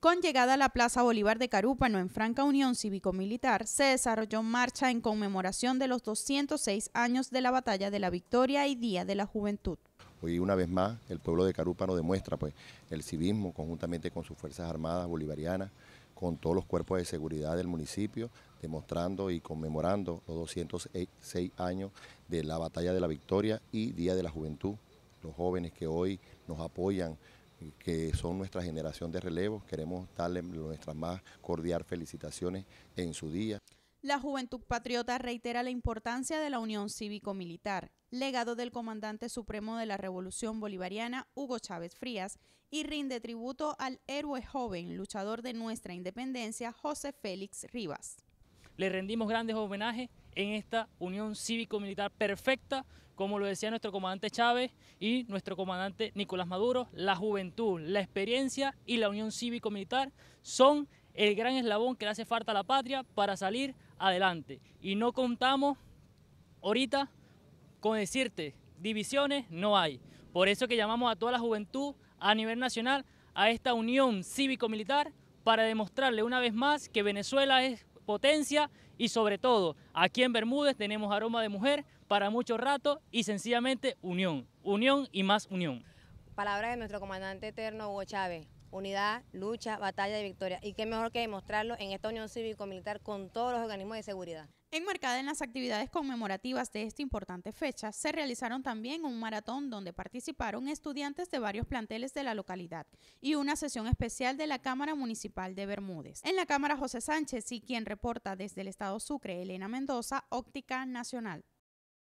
Con llegada a la Plaza Bolívar de Carúpano en franca unión cívico-militar, se desarrolló marcha en conmemoración de los 206 años de la Batalla de la Victoria y Día de la Juventud. Hoy una vez más el pueblo de Carúpano demuestra pues, el civismo conjuntamente con sus Fuerzas Armadas Bolivarianas, con todos los cuerpos de seguridad del municipio, demostrando y conmemorando los 206 años de la Batalla de la Victoria y Día de la Juventud. Los jóvenes que hoy nos apoyan que son nuestra generación de relevo. Queremos darle nuestras más cordial felicitaciones en su día. La Juventud Patriota reitera la importancia de la unión cívico-militar, legado del comandante supremo de la Revolución Bolivariana, Hugo Chávez Frías, y rinde tributo al héroe joven, luchador de nuestra independencia, José Félix Rivas. Le rendimos grandes homenajes en esta unión cívico-militar perfecta, como lo decía nuestro comandante Chávez y nuestro comandante Nicolás Maduro, la juventud, la experiencia y la unión cívico-militar son el gran eslabón que le hace falta a la patria para salir adelante. Y no contamos ahorita con decirte, divisiones no hay. Por eso que llamamos a toda la juventud a nivel nacional a esta unión cívico-militar para demostrarle una vez más que Venezuela es potencia y sobre todo aquí en Bermúdez tenemos aroma de mujer para mucho rato y sencillamente unión, unión y más unión. Palabra de nuestro comandante eterno Hugo Chávez, unidad, lucha, batalla y victoria. Y qué mejor que demostrarlo en esta unión cívico-militar con todos los organismos de seguridad. Enmarcada en las actividades conmemorativas de esta importante fecha, se realizaron también un maratón donde participaron estudiantes de varios planteles de la localidad y una sesión especial de la Cámara Municipal de Bermúdez. En la Cámara José Sánchez y quien reporta desde el Estado Sucre, Elena Mendoza, Óptica Nacional.